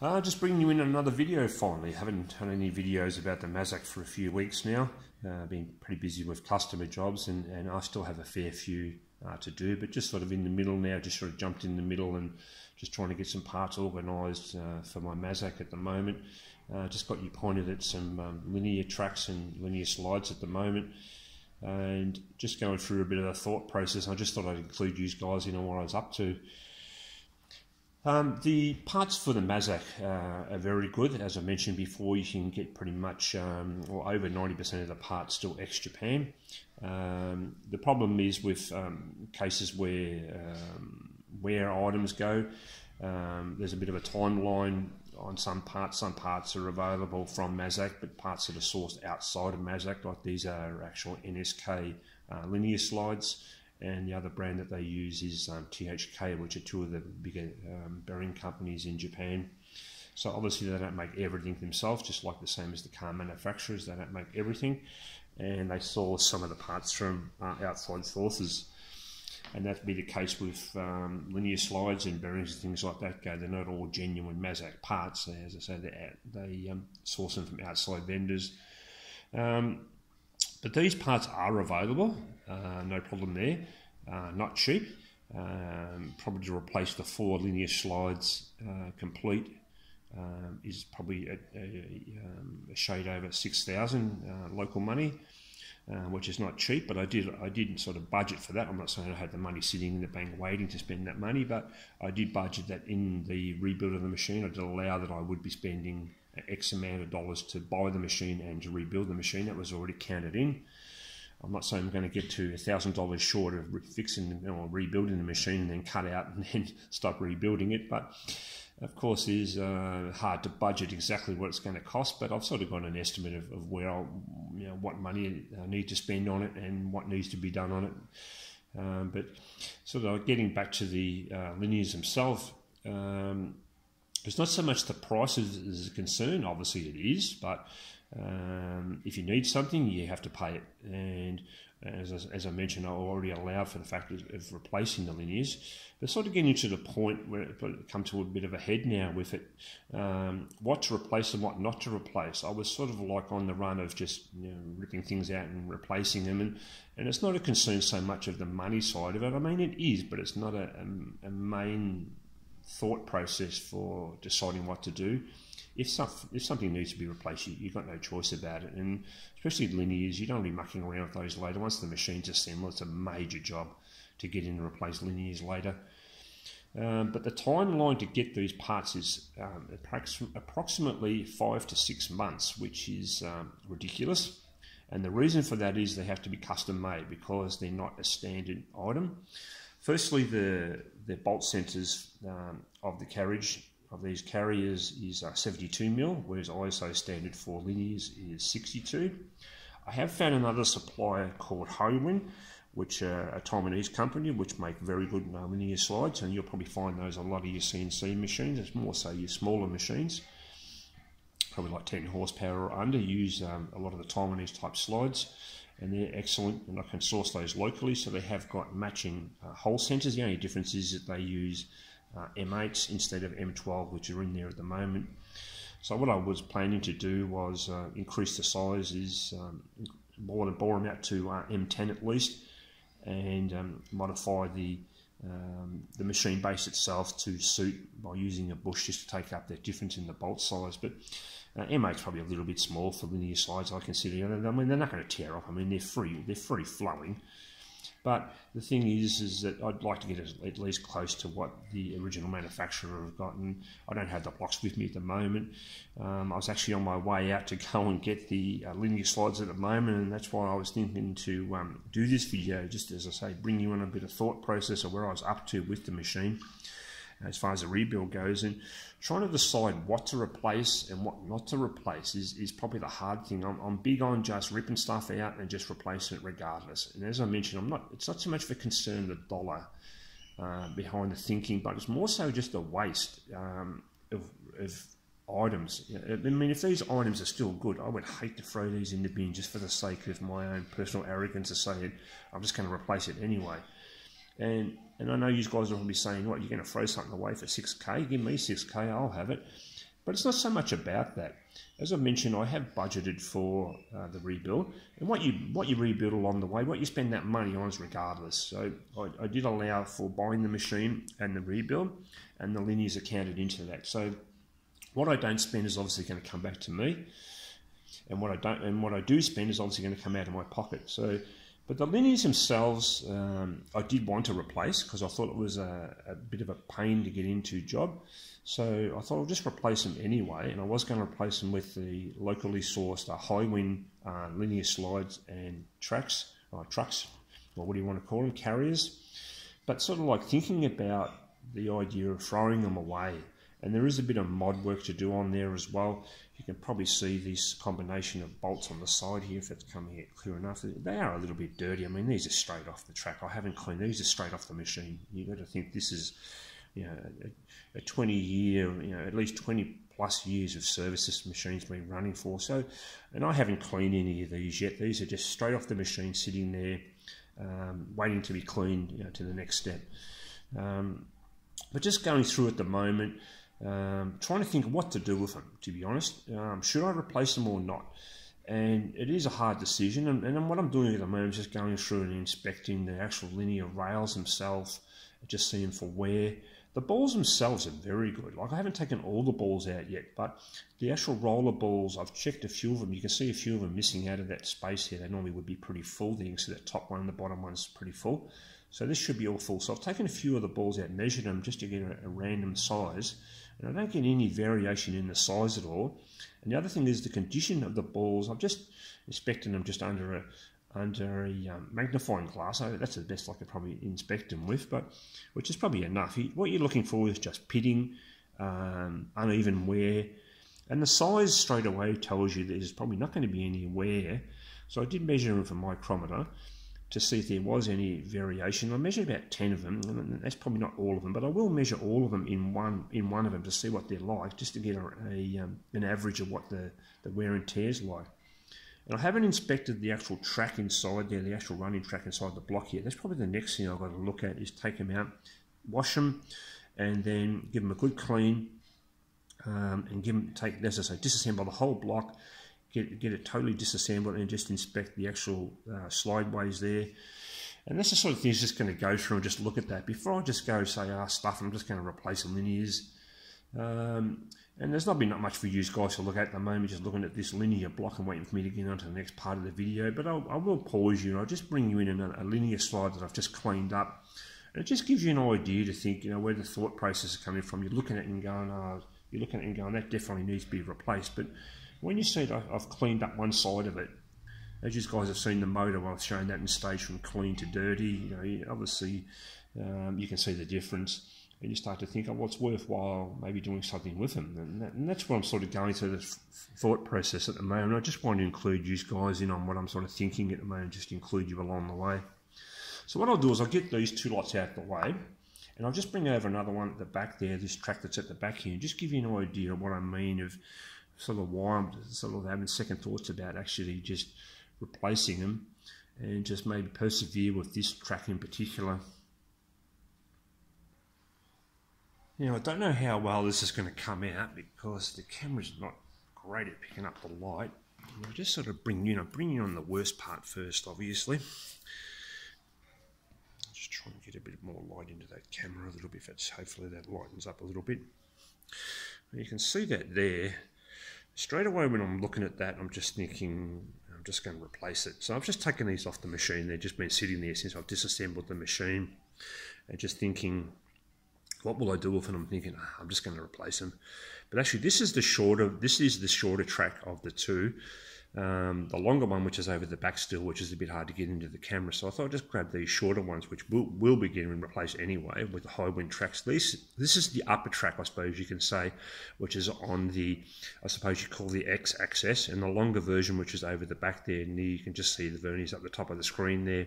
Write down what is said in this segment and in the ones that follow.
Uh, just bringing you in another video finally. Haven't done any videos about the Mazak for a few weeks now. Uh, been pretty busy with customer jobs and, and I still have a fair few uh, to do, but just sort of in the middle now, just sort of jumped in the middle and just trying to get some parts organised uh, for my Mazak at the moment. Uh, just got you pointed at some um, linear tracks and linear slides at the moment and just going through a bit of a thought process. I just thought I'd include you guys in on what I was up to. Um, the parts for the Mazak uh, are very good. As I mentioned before, you can get pretty much um, or over 90% of the parts still ex Japan. Um, the problem is with um, cases where um, where items go, um, there's a bit of a timeline on some parts. Some parts are available from Mazak, but parts that are sourced outside of Mazak, like these are actual NSK uh, linear slides and the other brand that they use is um, THK, which are two of the bigger um, bearing companies in Japan. So obviously they don't make everything themselves, just like the same as the car manufacturers. They don't make everything, and they source some of the parts from uh, outside sources. And that'd be the case with um, linear slides and bearings and things like that. Go, they're not all genuine Mazak parts. As I say, they, they um, source them from outside vendors. Um, but these parts are available, uh, no problem there. Uh, not cheap. Um, probably to replace the four linear slides uh, complete um, is probably a, a, um, a shade over six thousand uh, local money, uh, which is not cheap. But I did I did sort of budget for that. I'm not saying I had the money sitting in the bank waiting to spend that money, but I did budget that in the rebuild of the machine. I did allow that I would be spending X amount of dollars to buy the machine and to rebuild the machine. That was already counted in. I'm not saying I'm going to get to $1,000 short of fixing or rebuilding the machine and then cut out and then stop rebuilding it. But of course, it is uh, hard to budget exactly what it's going to cost. But I've sort of got an estimate of, of where I'll, you know, what money I need to spend on it and what needs to be done on it. Um, but sort of getting back to the uh, linears themselves, um, it's not so much the price as a concern. Obviously, it is, but um, if you need something, you have to pay it. And as, as I mentioned, I already allowed for the fact of, of replacing the linears. But sort of getting to the point where it come to a bit of a head now with it, um, what to replace and what not to replace. I was sort of like on the run of just you know, ripping things out and replacing them, and, and it's not a concern so much of the money side of it. I mean, it is, but it's not a, a, a main thought process for deciding what to do. If, some, if something needs to be replaced, you, have got no choice about it. And especially linears, you don't want to be mucking around with those later. Once the machine's assembled, it's a major job to get in and replace linears later. Um, but the timeline to get these parts is um, approximately five to six months, which is um, ridiculous. And the reason for that is they have to be custom made because they're not a standard item. Firstly, the, the bolt centers um, of the carriage of these carriers is uh, 72 mil, whereas ISO standard for linears is 62. I have found another supplier called Hiwin, which are a Taiwanese company, which make very good uh, linear slides, and you'll probably find those a lot of your CNC machines. It's more so your smaller machines, probably like 10 horsepower or under, use um, a lot of the Taiwanese type slides and they're excellent and I can source those locally so they have got matching uh, hole centers the only difference is that they use uh, M8s instead of M12 which are in there at the moment. So what I was planning to do was uh, increase the sizes um, bore, bore them out to uh, M10 at least and um, modify the um, the machine base itself to suit by using a bush just to take up that difference in the bolt size but uh, M8's probably a little bit small for linear slides, I consider. I mean, they're not going to tear off. I mean, they're free, they're free flowing. But the thing is, is that I'd like to get at least close to what the original manufacturer have gotten. I don't have the blocks with me at the moment. Um, I was actually on my way out to go and get the uh, linear slides at the moment, and that's why I was thinking to um, do this video, just as I say, bring you on a bit of thought process of where I was up to with the machine as far as the rebuild goes. And trying to decide what to replace and what not to replace is, is probably the hard thing. I'm, I'm big on just ripping stuff out and just replacing it regardless. And as I mentioned, I'm not. It's not so much the concern the dollar uh, behind the thinking, but it's more so just the waste um, of, of items. I mean, if these items are still good, I would hate to throw these in the bin just for the sake of my own personal arrogance of saying I'm just going to replace it anyway. And and I know you guys are probably saying, what, you're going to throw something away for 6K? Give me 6K, I'll have it. But it's not so much about that. As I mentioned, I have budgeted for uh, the rebuild, and what you what you rebuild along the way, what you spend that money on is regardless. So I, I did allow for buying the machine and the rebuild, and the linears are counted into that. So what I don't spend is obviously going to come back to me, and what I don't and what I do spend is obviously going to come out of my pocket. So but the linears themselves, um, I did want to replace because I thought it was a, a, bit of a pain to get into job. So I thought I'll just replace them anyway, and I was going to replace them with the locally sourced uh, Hiwin uh, linear slides and tracks, or trucks, or what do you want to call them, carriers. But sort of like thinking about the idea of throwing them away and there is a bit of mod work to do on there as well. You can probably see this combination of bolts on the side here if it's coming out clear enough. They are a little bit dirty. I mean, these are straight off the track. I haven't cleaned these are straight off the machine. You've got to think this is, you know, a, a 20 year, you know, at least 20 plus years of service this machine's been running for. So, and I haven't cleaned any of these yet. These are just straight off the machine sitting there, um, waiting to be cleaned, you know, to the next step. Um, but just going through at the moment, um, trying to think what to do with them, to be honest. Um, should I replace them or not? And it is a hard decision. And, and what I'm doing at the moment is just going through and inspecting the actual linear rails themselves, just seeing for wear. The balls themselves are very good. Like I haven't taken all the balls out yet, but the actual roller balls, I've checked a few of them. You can see a few of them missing out of that space here. They normally would be pretty full. You can see that top one and the bottom one's pretty full. So this should be all full. So I've taken a few of the balls out, measured them just to get a, a random size. And I don't get any variation in the size at all. And the other thing is the condition of the balls. I've just inspected them just under a under a um, magnifying glass. That's the best I could probably inspect them with, but which is probably enough. What you're looking for is just pitting, um, uneven wear, and the size straight away tells you there's probably not going to be any wear. So I did measure them with a micrometer, to see if there was any variation. I measured about 10 of them, and that's probably not all of them, but I will measure all of them in one in one of them to see what they're like, just to get a, a um, an average of what the, the wear and tear is like. And I haven't inspected the actual track inside there, the actual running track inside the block here. That's probably the next thing I've got to look at is take them out, wash them, and then give them a good clean, um, and give them, take, as I say, disassemble the whole block, get, get it totally disassembled and just inspect the actual uh, slideways there. And that's the sort of things just going to go through and just look at that. Before I just go say, ah, stuff, I'm just going to replace the linears. Um, and there's not been not much for you guys to look at at the moment, just looking at this linear block and waiting for me to get on to the next part of the video. But I'll, I will pause you and I'll just bring you in a, a linear slide that I've just cleaned up. And it just gives you an idea to think, you know, where the thought process is coming from. You're looking at it and going, oh, you're looking at it and going, that definitely needs to be replaced. But when you see that I've cleaned up one side of it, as you guys have seen the motor, I've shown that in stage from clean to dirty. You know, obviously um, you can see the difference, and you start to think, oh, what's worthwhile maybe doing something with them, and, that, and that's what I'm sort of going through the thought process at the moment. I just want to include you guys in on what I'm sort of thinking at the moment, just include you along the way. So what I'll do is I'll get these two lots out of the way, and I'll just bring over another one at the back there, this track that's at the back here, and just give you an idea of what I mean of sort of why I'm sort of having second thoughts about actually just replacing them and just maybe persevere with this track in particular. Now I don't know how well this is going to come out because the camera's not great at picking up the light. I'll just sort of bring you know bring you on the worst part first, obviously. Just try and get a bit more light into that camera a little bit. That's hopefully that lightens up a little bit. You can see that there straight away when I'm looking at that, I'm just thinking, I'm just going to replace it. So I've just taken these off the machine. They've just been sitting there since I've disassembled the machine. And just thinking, what will I do with them? I'm thinking, oh, I'm just going to replace them. But actually, this is the shorter, this is the shorter track of the two. Um, the longer one, which is over the back still, which is a bit hard to get into the camera. So I thought I'd just grab these shorter ones, which will, will be getting replaced anyway with the Hiwin tracks. This, this is the upper track, I suppose you can say, which is on the, I suppose you call the X axis, and the longer version, which is over the back there, you can just see the verniers at the top of the screen there,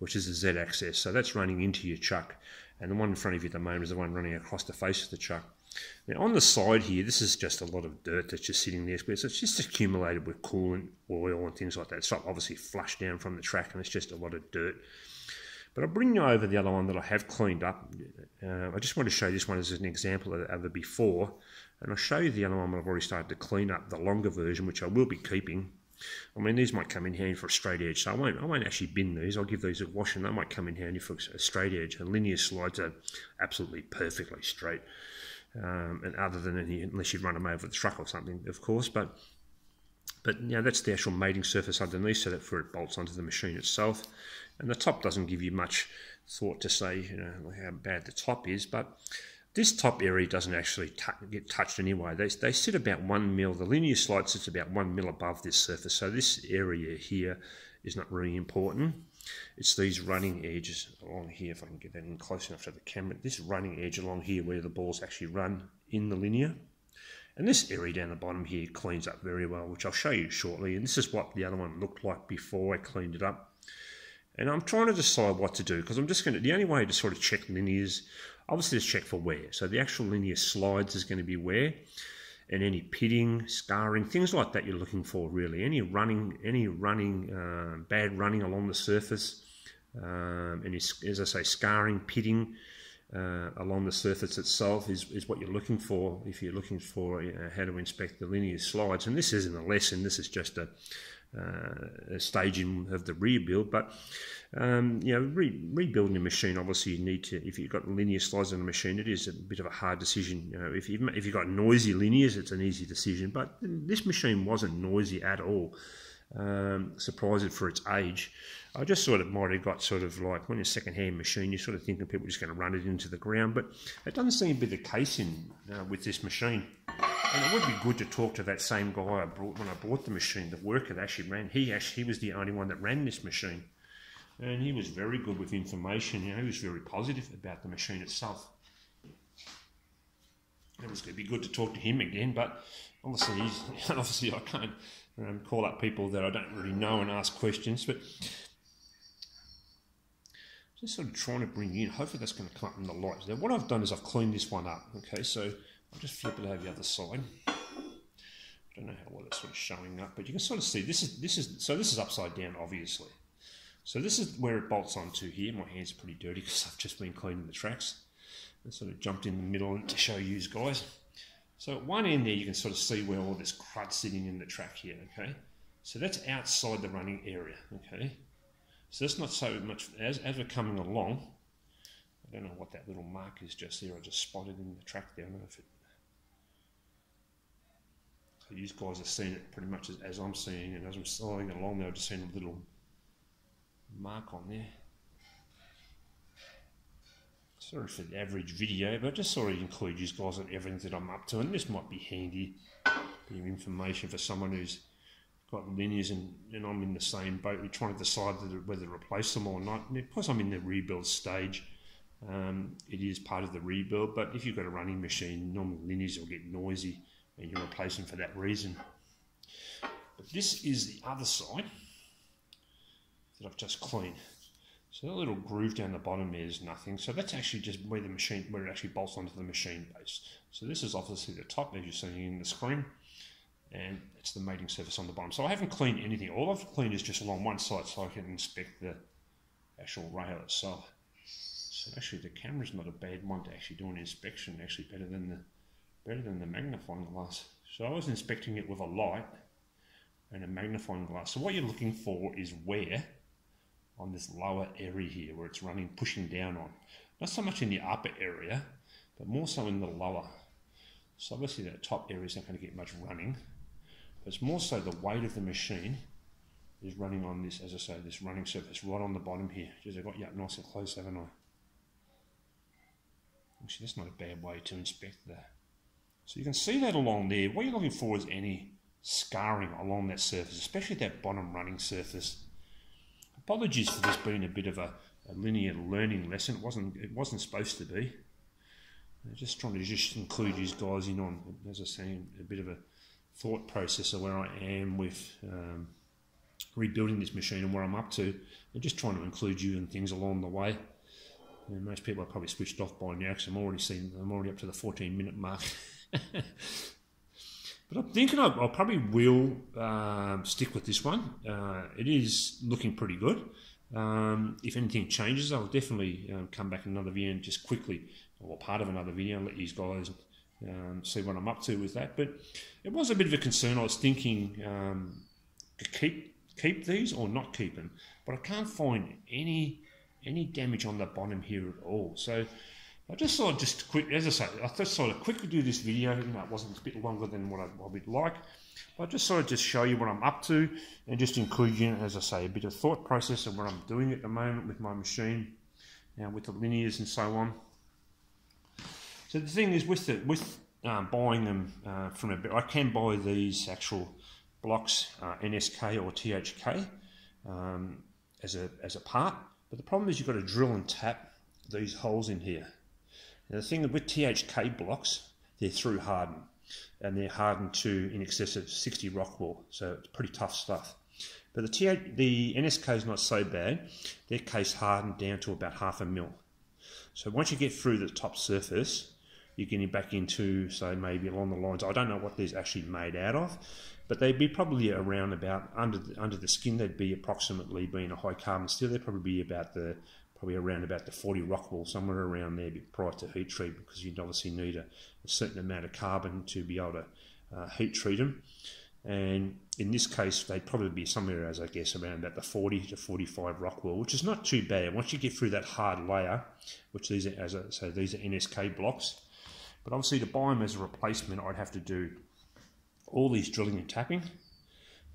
which is the Z axis. So that's running into your chuck. And the one in front of you at the moment is the one running across the face of the chuck. Now on the side here, this is just a lot of dirt that's just sitting there. So it's just accumulated with coolant, oil and things like that. It's not obviously flushed down from the track and it's just a lot of dirt. But I'll bring you over the other one that I have cleaned up. Uh, I just want to show this one as an example of, of the before. And I'll show you the other one I've already started to clean up, the longer version, which I will be keeping. I mean, these might come in handy for a straight edge, so I won't, I won't actually bin these. I'll give these a wash, and they might come in handy for a straight edge. And linear slides are absolutely perfectly straight, um, and other than any, unless you run them over the truck or something, of course. But but you that's the actual mating surface underneath, so that for it bolts onto the machine itself. And the top doesn't give you much thought to say you know how bad the top is, but this top area doesn't actually get touched anyway. They, they sit about one mil. The linear slide sits about one mil above this surface. So this area here is not really important. It's these running edges along here, if I can get that in close enough to the camera. This running edge along here where the balls actually run in the linear. And this area down the bottom here cleans up very well, which I'll show you shortly. And this is what the other one looked like before I cleaned it up. And I'm trying to decide what to do because I'm just going to, the only way to sort of check linears Obviously, just check for wear. So the actual linear slides is going to be wear, and any pitting, scarring, things like that you're looking for really. Any running, any running, uh, bad running along the surface, um, and as I say, scarring, pitting. Uh, along the surface itself is, is what you're looking for if you're looking for uh, how to inspect the linear slides. And this isn't a lesson, this is just a, uh, staging of the rebuild. But um, you know, re rebuilding a machine, obviously, you need to. If you've got linear slides on a machine, it is a bit of a hard decision. You know, if you've if you've got noisy linears, it's an easy decision. But this machine wasn't noisy at all. Um, surprised for its age. I just thought it might have got sort of like when you're a second-hand machine, you're sort of thinking people are just going to run it into the ground, but it doesn't seem to be the case in uh, with this machine. And it would be good to talk to that same guy I brought when I bought the machine, the worker that actually ran. He actually he was the only one that ran this machine and he was very good with information. You know, he was very positive about the machine itself. It was going to be good to talk to him again, but obviously, obviously, I can't um, call up people that I don't really know and ask questions. But just sort of trying to bring in. Hopefully, that's going to come up in the lights. Now, what I've done is I've cleaned this one up. Okay, so I'll just flip it over the other side. I don't know how well it's sort of showing up, but you can sort of see this is this is so this is upside down, obviously. So this is where it bolts onto here. My hand's are pretty dirty because I've just been cleaning the tracks. I sort of jumped in the middle to show you guys. So at one end there, you can sort of see where all this crud's sitting in the track here, okay? So that's outside the running area, okay? So that's not so much, as, as we're coming along, I don't know what that little mark is just there, I just spotted in the track there, I don't know if it, so you guys are seeing it pretty much as, as I'm seeing, and as I'm sliding along there, I've just seen a little mark on there. Sorry for the average video, but just sort of include you guys on everything that I'm up to, and this might be handy, information for someone who's got linears and, and I'm in the same boat. We're trying to decide whether to replace them or not. And because I'm in the rebuild stage, um, it is part of the rebuild. But if you've got a running machine, normally linears will get noisy, and you replace them for that reason. But this is the other side that I've just cleaned. So that little groove down the bottom is nothing. So that's actually just where the machine, where it actually bolts onto the machine base. So this is obviously the top, as you're seeing in the screen, and it's the mating surface on the bottom. So I haven't cleaned anything. All I've cleaned is just along one side so I can inspect the actual rail itself. So actually the camera's not a bad one to actually do an inspection, actually better than the better than the magnifying glass. So I was inspecting it with a light and a magnifying glass. So what you're looking for is where on this lower area here where it's running, pushing down on. Not so much in the upper area, but more so in the lower. So obviously that top area is not going to get much running. But it's more so the weight of the machine is running on this, as I say, this running surface right on the bottom here. Just I got you up nice and close, haven't I? Actually, that's not a bad way to inspect that. So you can see that along there. What you're looking for is any scarring along that surface, especially that bottom running surface. Apologies for this being a bit of a, a linear learning lesson. It wasn't. It wasn't supposed to be. I'm just trying to just include you guys in on, as I say, a bit of a thought process of where I am with um, rebuilding this machine and where I'm up to, and just trying to include you in things along the way. And most people are probably switched off by now because I'm already seeing I'm already up to the 14 minute mark. But I'm thinking I, I probably will um, stick with this one. Uh, it is looking pretty good. Um, if anything changes, I'll definitely um, come back in another video and just quickly, or part of another video, and let you guys um, see what I'm up to with that. But it was a bit of a concern. I was thinking um, keep keep these or not keep them, but I can't find any any damage on the bottom here at all. So I just thought just quick, as I say, I just thought I'd quickly do this video. You know, it wasn't a bit longer than what I would like. But I just thought I'd just show you what I'm up to and just include you, as I say, a bit of thought process of what I'm doing at the moment with my machine and with the linears and so on. So the thing is with the, with um, buying them uh, from I can buy these actual blocks, uh, NSK or THK, um, as a as a part. But the problem is you've got to drill and tap these holes in here. Now the thing with THK blocks, they're through hardened, and they're hardened to in excess of 60 Rockwell, so it's pretty tough stuff. But the TH, the NSK is not so bad. They're case hardened down to about half a mil. So once you get through the top surface, you're getting back into, say, maybe along the lines. I don't know what these actually made out of, but they'd be probably around about under the, under the skin. They'd be approximately being a high carbon steel. They'd probably be about the probably around about the 40 Rockwell, somewhere around there prior to heat treat, because you'd obviously need a, a certain amount of carbon to be able to uh, heat treat them. And in this case, they'd probably be somewhere, as I guess, around about the 40 to 45 Rockwell, which is not too bad. Once you get through that hard layer, which these are, as I say, these are NSK blocks, but obviously to buy them as a replacement, I'd have to do all these drilling and tapping.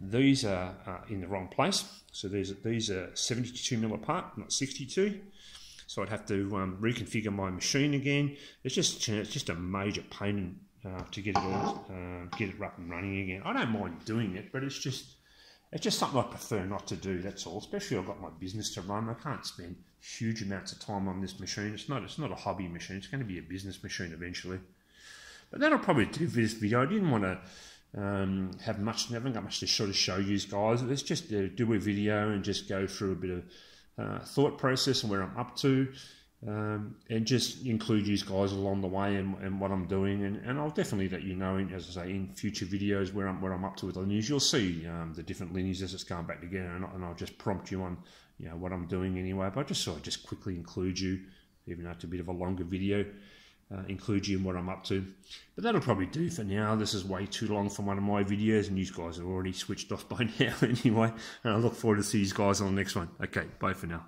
These are uh, in the wrong place. So these, these are 72 mil apart, not 62. So I'd have to um, reconfigure my machine again. It's just it's just a major pain uh, to get it all, uh, get it up and running again. I don't mind doing it, but it's just it's just something I prefer not to do. That's all. Especially I've got my business to run. I can't spend huge amounts of time on this machine. It's not it's not a hobby machine. It's going to be a business machine eventually. But that'll probably do for this video. I didn't want to um, have much. I haven't got much to sort of show you guys. Let's just uh, do a video and just go through a bit of uh, thought process and where I'm up to um, and just include you guys along the way and, and what I'm doing. And, and I'll definitely let you know, in, as I say, in future videos where I'm, where I'm up to with the news. You'll see um, the different linears as it's going back together, and, and I'll just prompt you on you know what I'm doing anyway. But I just sort of just quickly include you, even though it's a bit of a longer video. Uh, include you in what I'm up to. But that'll probably do for now. This is way too long for one of my videos, and you guys have already switched off by now anyway. And I look forward to see you guys on the next one. Okay, bye for now.